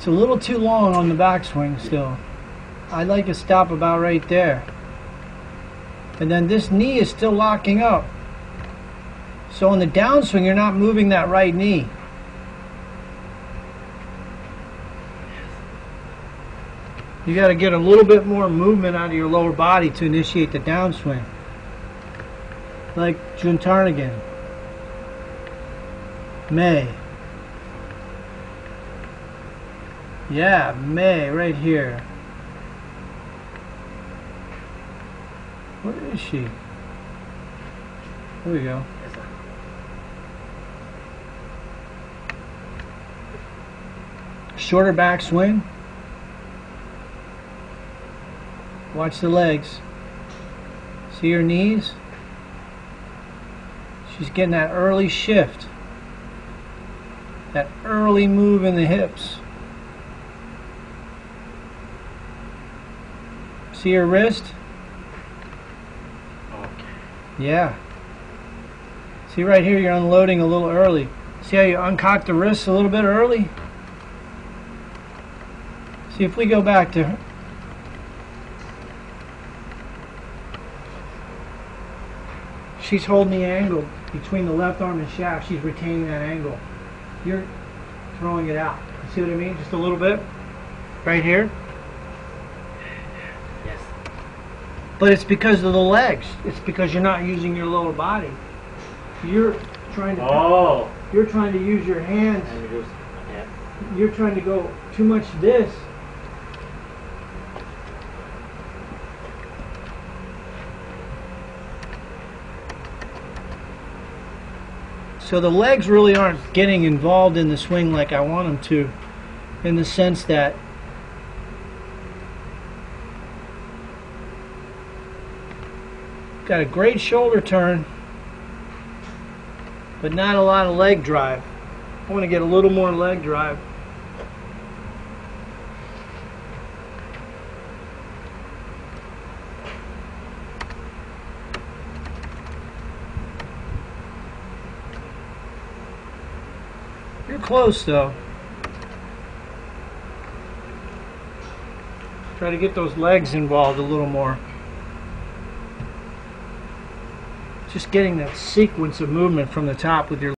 It's a little too long on the backswing still. I'd like to stop about right there. And then this knee is still locking up. So on the downswing, you're not moving that right knee. You got to get a little bit more movement out of your lower body to initiate the downswing. Like Jutanugarn. May. Yeah, May, right here. Where is she? There we go. Shorter back swing. Watch the legs. See her knees? She's getting that early shift. That early move in the hips. See her wrist? Okay. Yeah. See right here, you're unloading a little early. See how you uncock the wrist a little bit early? See if we go back to She's holding the angle between the left arm and shaft. She's retaining that angle. You're throwing it out. See what I mean? Just a little bit. Right here. But it's because of the legs. It's because you're not using your lower body. You're trying to Oh. you're trying to use your hands. And we just, yeah. You're trying to go too much this. So the legs really aren't getting involved in the swing like I want them to, in the sense that got a great shoulder turn, but not a lot of leg drive. I want to get a little more leg drive. You're close though. Try to get those legs involved a little more. Just getting that sequence of movement from the top with your